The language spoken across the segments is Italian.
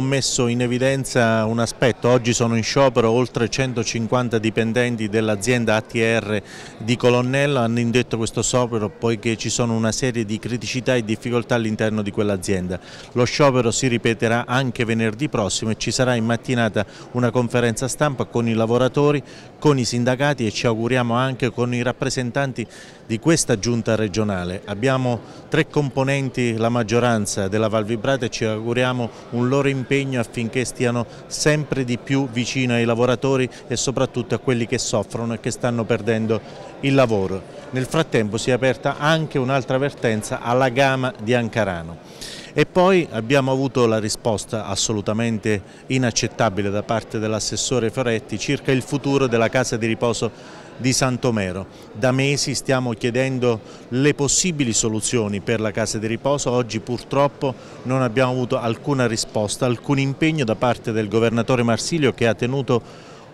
Ho messo in evidenza un aspetto, oggi sono in sciopero oltre 150 dipendenti dell'azienda ATR di Colonnello, hanno indetto questo sciopero poiché ci sono una serie di criticità e difficoltà all'interno di quell'azienda. Lo sciopero si ripeterà anche venerdì prossimo e ci sarà in mattinata una conferenza stampa con i lavoratori, con i sindacati e ci auguriamo anche con i rappresentanti di questa giunta regionale. Abbiamo tre componenti la maggioranza della Val Vibrata e ci auguriamo un loro impegno impegno affinché stiano sempre di più vicino ai lavoratori e soprattutto a quelli che soffrono e che stanno perdendo il lavoro. Nel frattempo si è aperta anche un'altra vertenza alla Gama di Ancarano. E poi abbiamo avuto la risposta assolutamente inaccettabile da parte dell'assessore Foretti circa il futuro della casa di riposo di Santomero. Da mesi stiamo chiedendo le possibili soluzioni per la casa di riposo, oggi purtroppo non abbiamo avuto alcuna risposta, alcun impegno da parte del governatore Marsilio che ha tenuto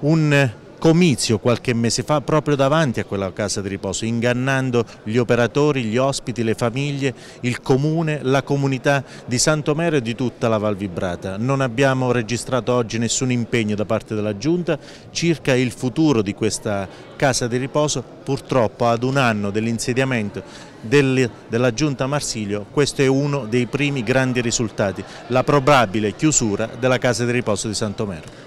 un comizio qualche mese fa proprio davanti a quella casa di riposo, ingannando gli operatori, gli ospiti, le famiglie, il comune, la comunità di Santomero e di tutta la Val Vibrata. Non abbiamo registrato oggi nessun impegno da parte della Giunta circa il futuro di questa casa di riposo, purtroppo ad un anno dell'insediamento della Giunta Marsilio questo è uno dei primi grandi risultati, la probabile chiusura della casa di riposo di Santomero.